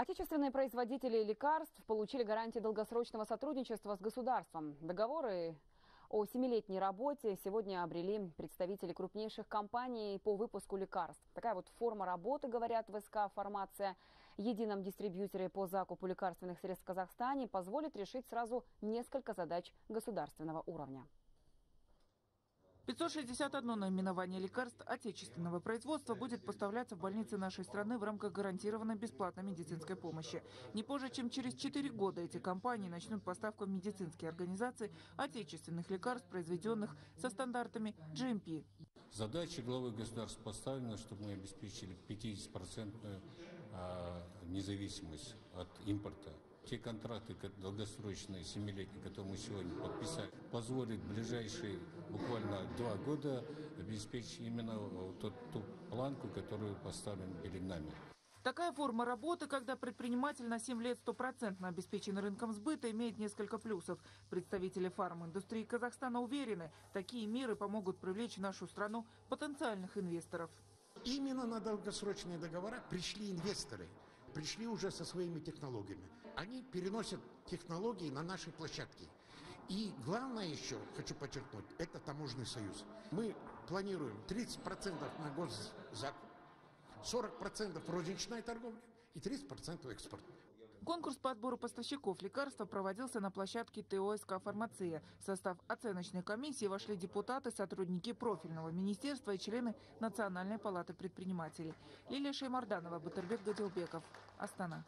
Отечественные производители лекарств получили гарантии долгосрочного сотрудничества с государством. Договоры о семилетней работе сегодня обрели представители крупнейших компаний по выпуску лекарств. Такая вот форма работы, говорят в СК «Фармация», едином дистрибьюторе по закупу лекарственных средств в Казахстане, позволит решить сразу несколько задач государственного уровня. 561 наименование лекарств отечественного производства будет поставляться в больницы нашей страны в рамках гарантированной бесплатной медицинской помощи. Не позже, чем через 4 года эти компании начнут поставку в медицинские организации отечественных лекарств, произведенных со стандартами GMP. Задача главы государства поставлена, чтобы мы обеспечили 50% а, независимость от импорта те контракты долгосрочные, семилетние, которые мы сегодня подписали, позволят в ближайшие буквально два года обеспечить именно тот, ту планку, которую поставлен перед нами. Такая форма работы, когда предприниматель на 7 лет стопроцентно обеспечен рынком сбыта, имеет несколько плюсов. Представители фарминдустрии Казахстана уверены, такие меры помогут привлечь в нашу страну потенциальных инвесторов. Именно на долгосрочные договора пришли инвесторы, пришли уже со своими технологиями. Они переносят технологии на наши площадки. И главное еще, хочу подчеркнуть, это таможенный союз. Мы планируем 30% на госзакуп, 40% розничная торговля и 30% экспорт. Конкурс по отбору поставщиков лекарства проводился на площадке ТОСК «Фармация». В состав оценочной комиссии вошли депутаты, сотрудники профильного министерства и члены Национальной палаты предпринимателей. Лилия Шеймарданова, Батырбек Гадилбеков. Астана.